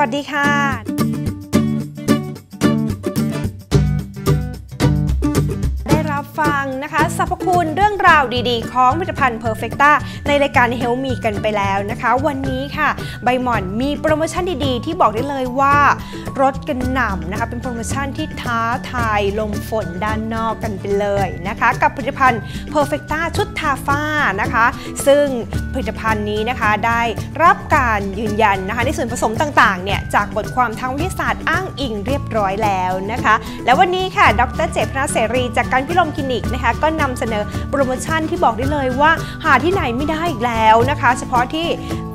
วัสดีค่ะ งนะคะสรรพคุณเรื่องราวดีๆ ของผลิตภัณฑ์ Perfecta ในรายการ Help Me กันไปแล้วนะคะ วันนี้ค่ะ ใบหม่อนมีโปรโมชั่นดีๆ ที่บอกได้เลยว่าลดกันหน่ำนะคะเป็นโปรโมชั่นที่ท้าทายลมฝนด้านนอกกันไปเลยนะคะ กับผลิตภัณฑ์ Perfecta ชุดทาฝ้านะคะ ซึ่งผลิตภัณฑ์นี้นะคะได้รับการยืนยันนะคะในส่วนผสมต่างๆเนี่ยจากบทความทางวิทยาศาสตร์อ้างอิงเรียบร้อยแล้วนะคะ แล้ววันนี้ค่ะ ดรเจพนาเสรี จากการพิรมคลินิกนะคะก็นำเสนอโปรโมชั่นที่บอกได้เลยว่าหาที่ไหนไม่ได้อีกแล้วนะคะ เฉพาะที่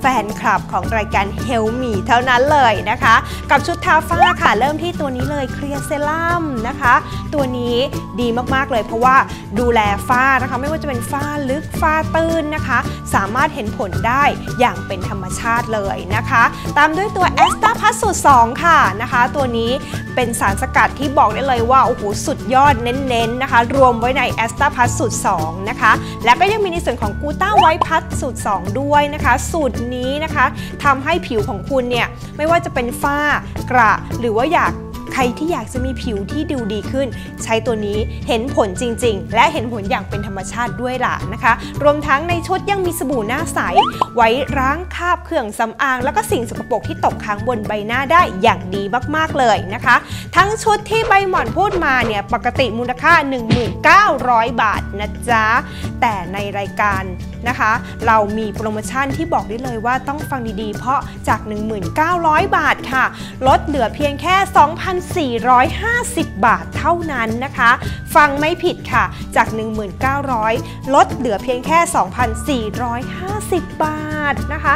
แฟนคลับของรายการ Help Me เท่านั้นเลยนะคะ กับชุดทาฝ้าค่ะเริ่มที่ตัวนี้เลยเคลียร์เซรั่มนะคะ ตัวนี้ดีมากๆเลยเพราะว่าดูแลฝ้านะคะ ไม่ว่าจะเป็นฝ้าลึกฝ้าตื้นนะคะ สามารถเห็นผลได้อย่างเป็นธรรมชาติเลยนะคะ ตามด้วยตัวแอสตาพัสสูตร2ค่ะนะคะ ตัวนี้เป็นสารสกัดที่บอกได้เลยว่าโอ้โหสุดยอดเน้นๆนะคะ รวมไว้ในแอสตาพัสสูตร2นะคะแล้วก็ยังมีในส่วนของกูต้าไวท์พัสสูตร 2 ด้วยนะคะ สูตรนี้นะคะทำให้ผิวของคุณเนี่ยไม่ว่าจะเป็นฝ้ากระหรือว่าอยากใครที่อยากจะมีผิวที่ดูดีขึ้น ใช้ตัวนี้เห็นผลจริง ๆ และเห็นผลอย่างเป็นธรรมชาติด้วยล่ะนะคะ รวมทั้งในชุดยังมีสบู่หน้าใส ไว้ล้างคราบเครื่องสำอาง แล้วก็สิ่งสกปรกที่ตกค้างบนใบหน้าได้อย่างดีมากๆเลยนะคะ ทั้งชุดที่ใบหมอนพูดมาเนี่ยปกติมูลค่า 1900 บาทนะจ๊ะแต่ในรายการ นะคะ เรามีโปรโมชั่นที่บอกได้เลยว่าต้องฟังดีๆ เพราะจาก 1900 บาทค่ะ ลดเหลือเพียงแค่ 2,450 บาทเท่านั้นนะคะ ฟังไม่ผิดค่ะ จาก 1,900 ลดเหลือเพียงแค่ 2,450 บาทนะคะ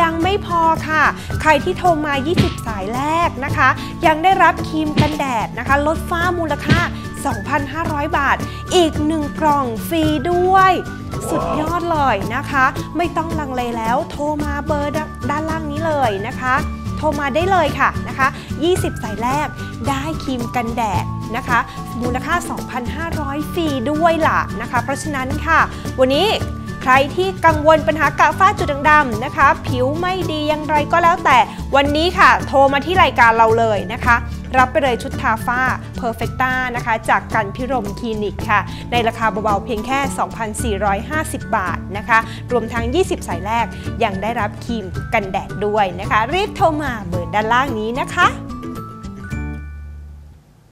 ยังไม่พอค่ะ ใครที่โทรมา 20 สายแรกนะคะ ยังได้รับครีมกันแดดนะคะ ลดฝ้ามูลค่า 2,500 บาท อีก 1 กล่องฟรีด้วย สุดยอดเลยนะคะ ไม่ต้องลังเลแล้วโทรมาเบอร์ด้านล่างนี้เลยนะคะโทรมาได้เลยค่ะนะคะ 20 สายแรกได้ครีมกันแดดนะคะ มูลค่า 2,500 ฟรีด้วยล่ะนะคะ เพราะฉะนั้นค่ะ วันนี้ใครที่กังวลปัญหากระฝ้าจุดด่างๆนะคะ ผิวไม่ดีอย่างไรก็แล้วแต่วันนี้ค่ะ โทรมาที่รายการเราเลยนะคะ รับไปเลยชุดทาฝ้า Perfecta นะคะ จากกันพิรมคลินิกค่ะ ในราคาเบาๆเพียงแค่ 2,450 บาทนะคะ รวมทั้ง 20 สายแรกยังได้รับครีมกันแดดด้วยนะคะ รีบโทรมาเบอร์ด้านล่างนี้นะคะ